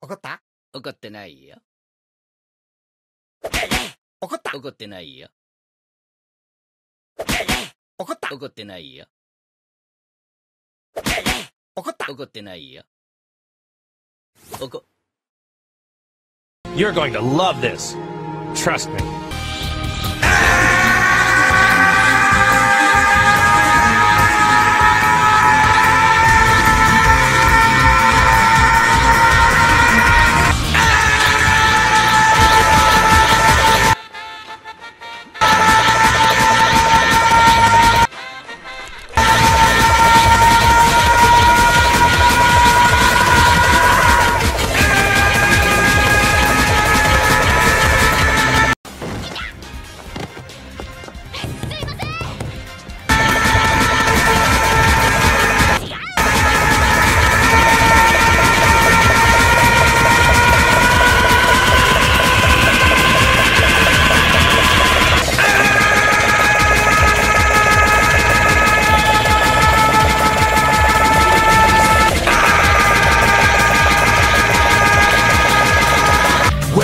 怒った？怒ってないよ。怒った？怒ってないよ。怒った？怒ってないよ。怒った？怒ってないよ。怒、You're going to love this. Trust me.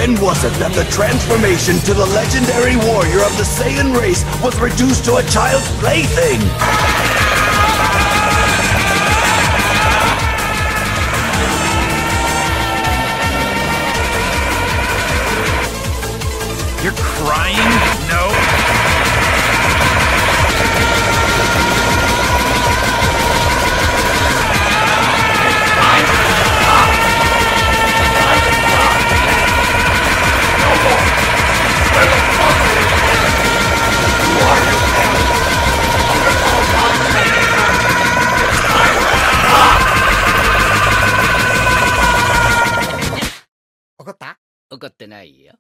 When was it that the transformation to the legendary warrior of the Saiyan race was reduced to a child's plaything? You're crying? No. 怒った怒ってないよ。